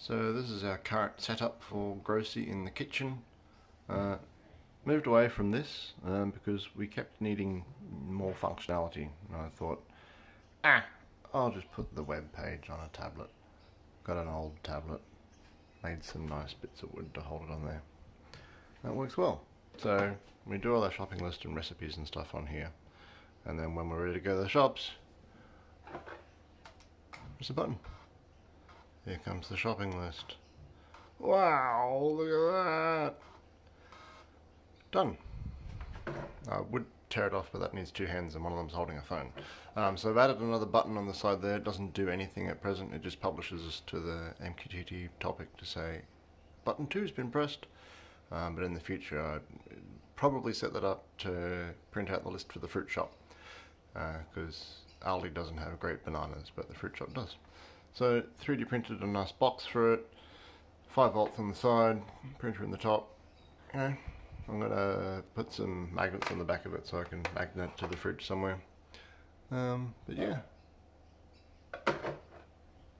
So this is our current setup for Grocy in the kitchen. Uh, moved away from this um, because we kept needing more functionality and I thought, ah, I'll just put the web page on a tablet. Got an old tablet, made some nice bits of wood to hold it on there. That works well. So we do all our shopping list and recipes and stuff on here. And then when we're ready to go to the shops, there's a button. Here comes the shopping list. Wow, look at that. Done. I would tear it off, but that needs two hands and one of them's holding a phone. Um, so I've added another button on the side there. It doesn't do anything at present. It just publishes us to the MQTT topic to say button 2 has been pressed. Um, but in the future, I'd probably set that up to print out the list for the fruit shop. Because uh, Aldi doesn't have great bananas, but the fruit shop does. So 3D printed a nice box for it, 5 volts on the side, printer in the top. Know, I'm gonna put some magnets on the back of it so I can magnet to the fridge somewhere. Um, but yeah,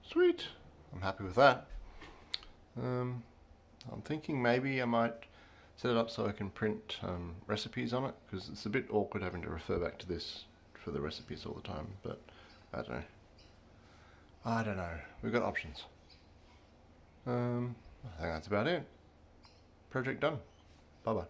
sweet. I'm happy with that. Um, I'm thinking maybe I might set it up so I can print um, recipes on it because it's a bit awkward having to refer back to this for the recipes all the time. But I don't know. I don't know. We've got options. Um, I think that's about it. Project done. Bye bye.